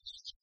何?